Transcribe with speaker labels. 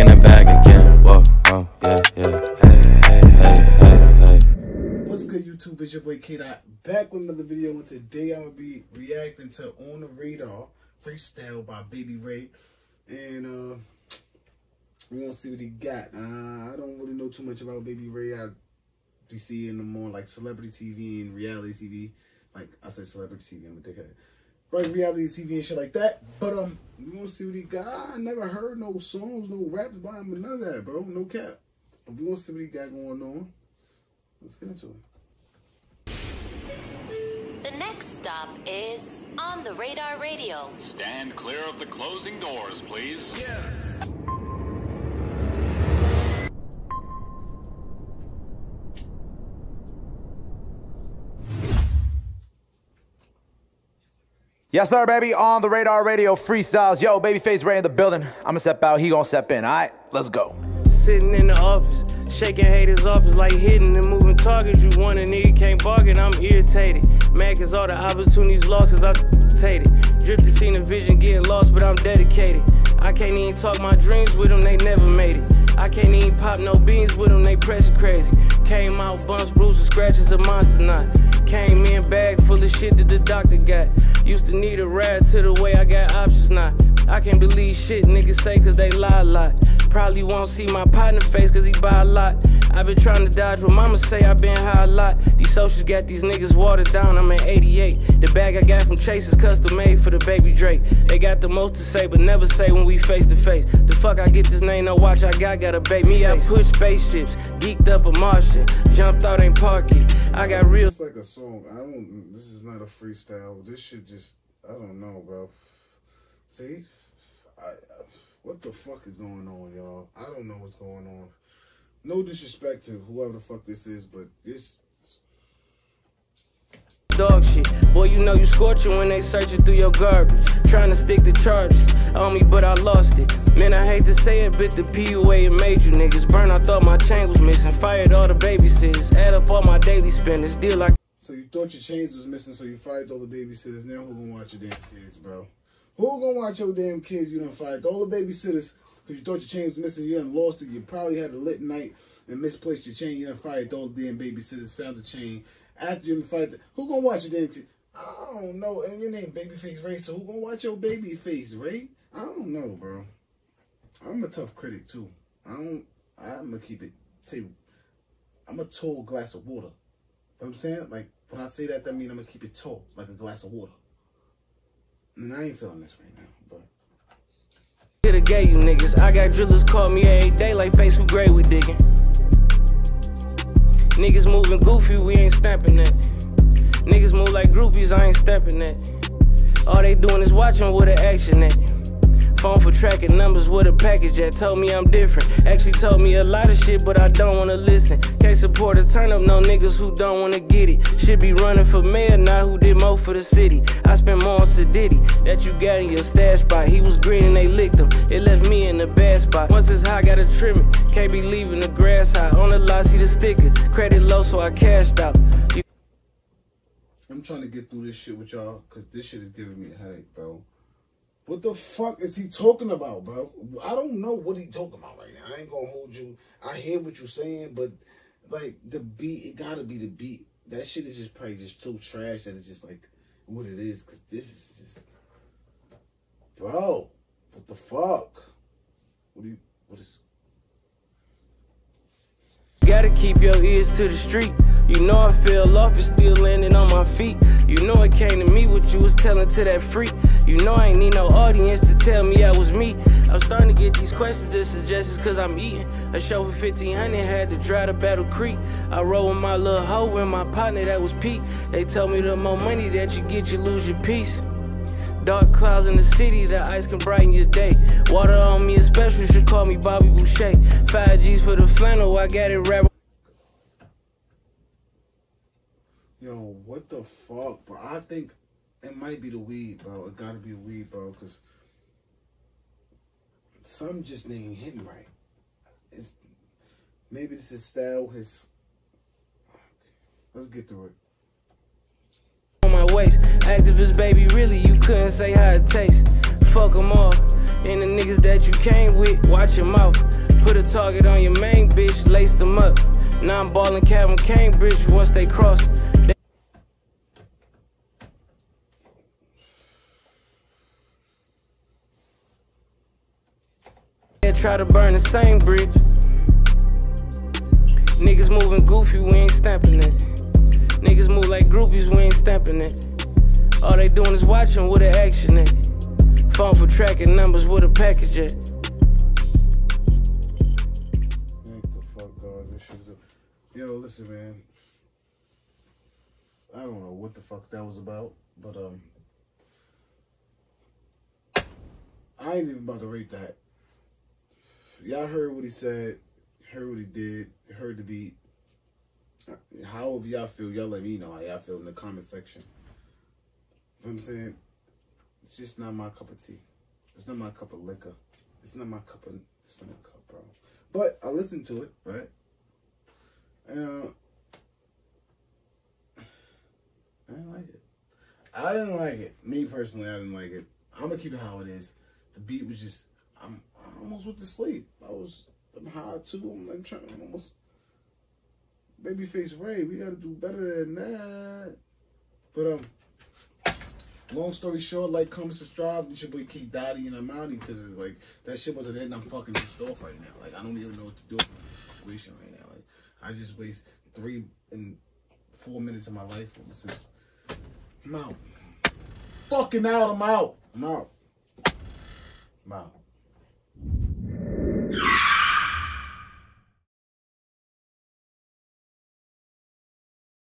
Speaker 1: in the bag again. Whoa, whoa, yeah, yeah. Hey, hey, hey, hey, hey.
Speaker 2: What's good, YouTube? It's your boy Kaydot back with another video. And today I'm gonna be reacting to On the Radar freestyle by Baby Ray, and uh, we gonna see what he got. Uh, I don't really know too much about Baby Ray. I be seeing him on like celebrity TV and reality TV. Like I said, celebrity TV. I'm a dickhead. Right, reality TV and shit like that. But um, you want to see what he got. I never heard no songs, no raps by him, or none of that, bro. No cap. But we want to see what he got going on. Let's get into it.
Speaker 3: The next stop is On the Radar Radio.
Speaker 4: Stand clear of the closing doors, please.
Speaker 5: Yes, sir, baby. On the radar radio freestyles. Yo, Babyface Ray in the building. I'ma step out. He gonna step in. All right, let's go.
Speaker 6: Sitting in the office, shaking haters off is like hitting and moving targets. You want a nigga can't bargain, I'm irritated. Mad cause all the opportunities lost cause I tated. Drip to see the vision getting lost, but I'm dedicated. I can't even talk my dreams with them, they never made it. I can't even pop no beans with pressure crazy. Came out bumps, bruises, scratches, a monster knot. Came in bag full of shit that the doctor got. Used to need a ride to the way I got options now. I can't believe shit niggas say cause they lie a lot. Probably won't see my partner face cause he buy a lot. i been trying to dodge what mama say i been high a lot. These socials got these niggas watered down, I'm at 88. The bag I got from Chase is custom made for the baby Drake. They got the most to say, but never say when we face to face. The fuck I get this name, no watch I got, gotta bait me I Push spaceships, geeked up a Martian. Jumped out ain't parky. I got real.
Speaker 2: It's like a song. I don't. This is not a freestyle. This shit just. I don't know, bro. See, I, what the fuck is going on, y'all? I don't know what's going on. No disrespect to whoever the fuck this is, but this.
Speaker 6: Dog shit. Boy, you know you scorching when they searching through your garbage. Trying to stick the charges on me, but I lost it. Man, I hate to say it, but the PUA it made you niggas burn. I thought my chain was missing. Fired all the babysitters. Add up all my daily spendings. Deal like.
Speaker 2: So you thought your chains was missing, so you fired all the babysitters. Now who gonna watch your damn kids, bro? Who gonna watch your damn kids? You done fired all the babysitters because you thought your chain was missing. You done lost it. You probably had a lit night and misplaced your chain. You done fired all the damn babysitters. Found the chain after you done fired. The, who gonna watch your damn kid? I don't know. And your name Babyface Ray. So who gonna watch your babyface Ray? I don't know, bro. I'm a tough critic too. I don't. I'm gonna keep it. You, I'm a tall glass of water. You know what I'm saying? Like when I say that, that means I'm gonna keep it tall, like a glass of water. And I ain't feeling this right now, but.
Speaker 6: Hit a gay, you niggas. I got drillers call me every day like face who gray we digging. Niggas moving goofy, we ain't stamping that. Niggas move like groupies, I ain't stamping that. All they doing is watching with an action at. Phone for tracking numbers with a package that told me I'm different. Actually told me a lot of shit, but I don't wanna listen. Can't support a turn up, no niggas who don't wanna get it. Should be running for mayor, not who did more for the city. I spent more on Sadiddy that you got in your stash spot. He was green and they licked him. It left me in the bad spot. Once it's high, gotta trim it. Can't be leaving the grass high. On the lot, see the sticker. Credit low, so I cashed out. You
Speaker 2: I'm trying to get through this shit with y'all because this shit is giving me a headache, bro. What the fuck is he talking about, bro? I don't know what he talking about right now. I ain't gonna hold you. I hear what you're saying, but like the beat, it gotta be the beat. That shit is just probably just so trash that it's just like what it is. Cause this is just, bro. What the fuck? What do you? What is?
Speaker 6: Gotta keep your ears to the street. You know I fell off and still landing on my feet. You know it came to me what you was telling to that freak. You know I ain't need no audience to tell me I was me. I'm starting to get these questions and suggestions cause I'm eating. A show for 1500 had to drive to Battle Creek. I rode with my little hoe and my partner that was Pete. They told me the more money that you get, you lose your peace. Dark clouds in the city, the ice can brighten your day. Water on me is special, should call me Bobby Boucher. Five G's for the flannel, I got it wrapped.
Speaker 2: Yo, what the fuck, bro? I think it might be the weed, bro. It gotta be weed, bro, because some just ain't hitting right. It's maybe this is style. His let's get through it.
Speaker 6: on my waist. Activist, baby, really, you couldn't say how it tastes. Fuck them all. And the niggas that you came with, watch your mouth. Put a target on your main bitch, lace them up. Now I'm ballin' Calvin Cambridge once they cross. They try to burn the same bridge. Niggas moving goofy, we ain't stamping it. Niggas move like groupies, we ain't stamping it. All they doing is watching with the action it. Phone for tracking numbers with a package it.
Speaker 2: Thank the fuck God. This shit's a... Yo, listen, man. I don't know what the fuck that was about, but um, I ain't even about to rate that. Y'all heard what he said, heard what he did, heard the beat. How However y'all feel, y'all let me know how y'all feel in the comment section. You know what I'm saying? It's just not my cup of tea. It's not my cup of liquor. It's not my cup of. It's not my cup, bro. But I listened to it, right? And uh, I didn't like it. I didn't like it. Me personally, I didn't like it. I'm gonna keep it how it is. The beat was just. I'm. I almost went to sleep. I was. I'm high too. I'm like trying. I'm almost. Babyface Ray, we gotta do better than that. But um. Long story short, like, comment, subscribe. This your boy Keith Dottie, and I'm out because it's like that shit wasn't it, and I'm fucking pissed off right now. Like, I don't even know what to do in this situation right now. Like, I just waste three and four minutes of my life this. Is, I'm out. Fucking out. I'm out. I'm out. I'm out.